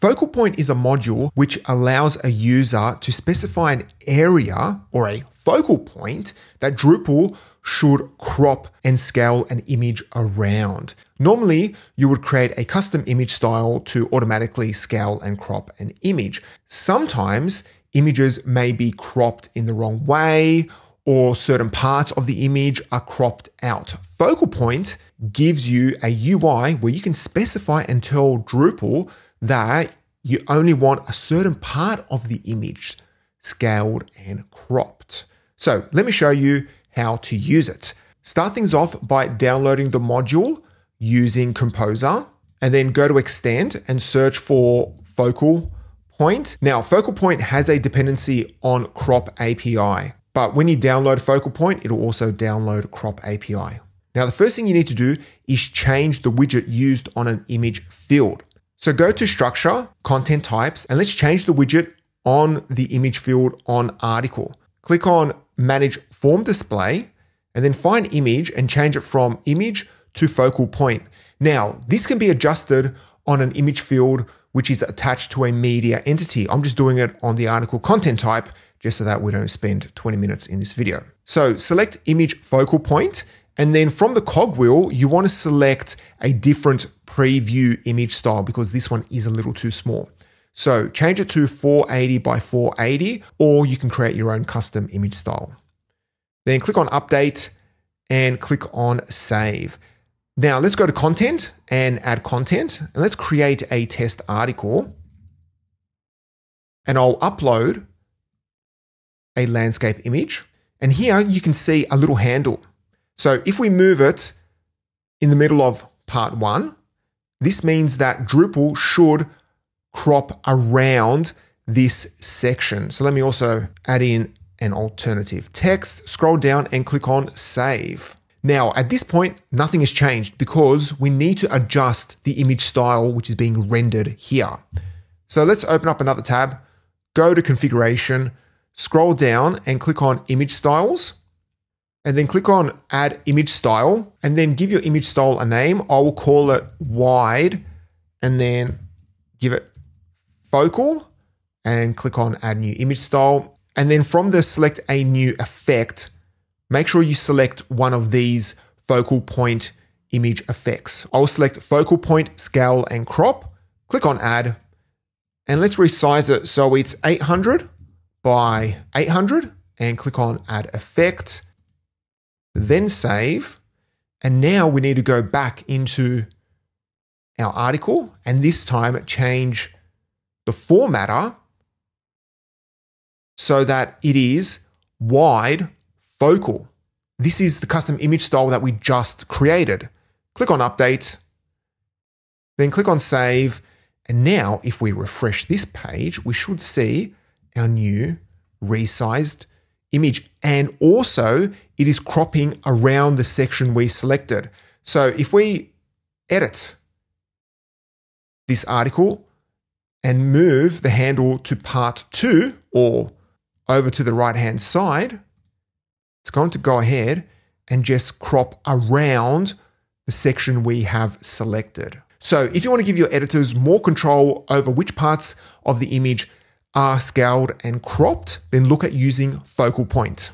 Focal point is a module which allows a user to specify an area or a focal point that Drupal should crop and scale an image around. Normally, you would create a custom image style to automatically scale and crop an image. Sometimes images may be cropped in the wrong way or certain parts of the image are cropped out. Focal point gives you a UI where you can specify and tell Drupal that you only want a certain part of the image scaled and cropped. So let me show you how to use it. Start things off by downloading the module using Composer and then go to extend and search for focal point. Now, focal point has a dependency on crop API, but when you download focal point, it'll also download crop API. Now, the first thing you need to do is change the widget used on an image field. So go to structure, content types, and let's change the widget on the image field on article. Click on manage form display and then find image and change it from image to focal point. Now, this can be adjusted on an image field which is attached to a media entity. I'm just doing it on the article content type just so that we don't spend 20 minutes in this video. So select image focal point and then from the cogwheel, you want to select a different preview image style because this one is a little too small. So change it to 480 by 480, or you can create your own custom image style. Then click on update and click on save. Now let's go to content and add content and let's create a test article. And I'll upload a landscape image. And here you can see a little handle. So if we move it in the middle of part one, this means that Drupal should crop around this section. So let me also add in an alternative text, scroll down and click on save. Now, at this point, nothing has changed because we need to adjust the image style which is being rendered here. So let's open up another tab, go to configuration, scroll down and click on image styles and then click on add image style and then give your image style a name. I will call it wide and then give it focal and click on add new image style. And then from the select a new effect, make sure you select one of these focal point image effects. I'll select focal point, scale and crop, click on add, and let's resize it so it's 800 by 800 and click on add effect then save. And now we need to go back into our article and this time change the formatter so that it is wide focal. This is the custom image style that we just created. Click on update, then click on save. And now if we refresh this page, we should see our new resized image. And also it is cropping around the section we selected. So if we edit this article and move the handle to part two or over to the right hand side, it's going to go ahead and just crop around the section we have selected. So if you want to give your editors more control over which parts of the image are scaled and cropped, then look at using focal point.